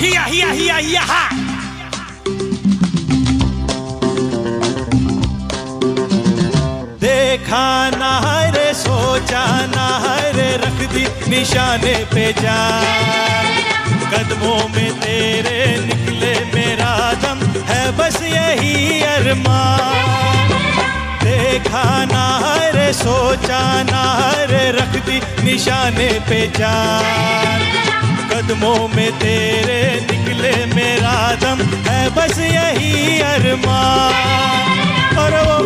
हिया हिया हिया हिया हा देखा ना रे, सोचा ना रे, रख दी निशाने पे जान कदमों में तेरे निकले मेरा दम है बस यही अरमान। देखा ना रे, सोचा ना रे, रख दी निशाने पे जान कदमों में तेरे निकले मेरा दम है बस यही अरमान। और वो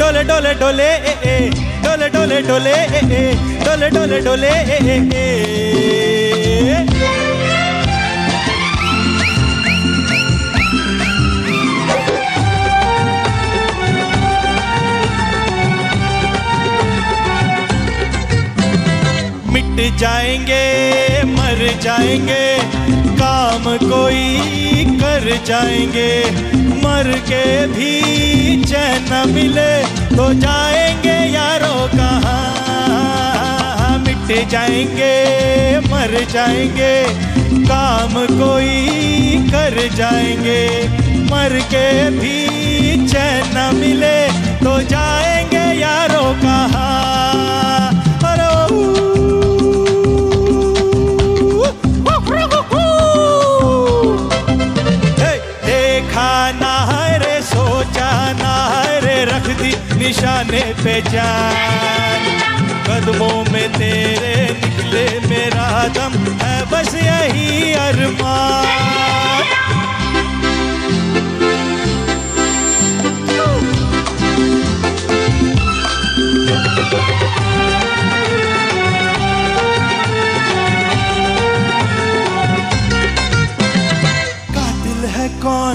डोले डोले डोले, ए ए, डोले डोले डोले, ए ए, डोले डोले डोले, ए ए मिट जाएँगे, मर जाएँगे, काम कोई कर जाएँगे। मर के भी चैन मिले तो जाएँगे यारों कहाँ। मिट जाएँगे, मर जाएँगे, काम कोई कर जाएँगे। मर के भी चैन मिले तो जाएँगे निशाने पे जान कदमों में तेरे निकले मेरा दम है बस यही अरमान। कौन?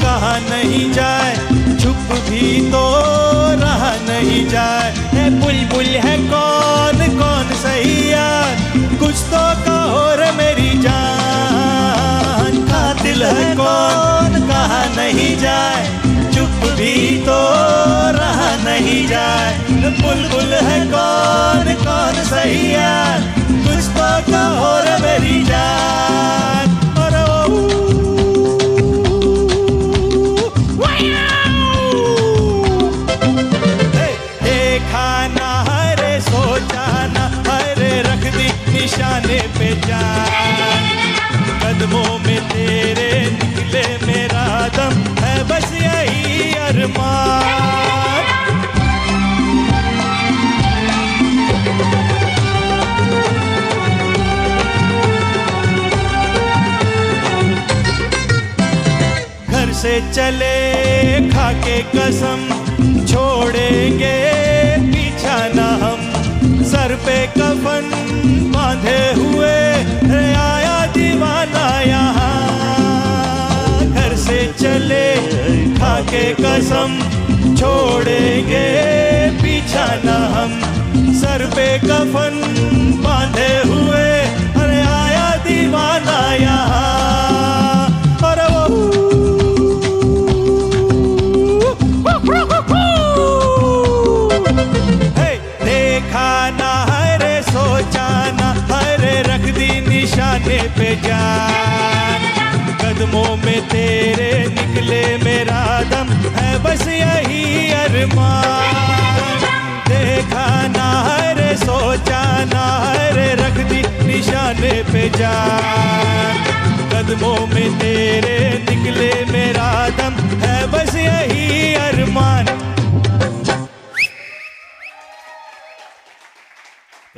कहा नहीं जाए? छुप भी तो जाए। बुलबुल है कौन कौन सही है कुछ तो हो रे मेरी जान। से चले, खाके कसम छोड़ेंगे, पीछा ना हम। सर पे कफन बांधे हुए रे आया दीवाना यहाँ। घर से चले, खाके कसम छोड़ेंगे, पीछा ना हम। सर पे कफन देखा हरे सोचाना रे सोचा ना है रे रख दी निशाने पे जान। कदमों में तेरे निकले मेरा दम है बस यही अरमान। देखा ना सोचाना, हरे रख दी निशाने पे जान।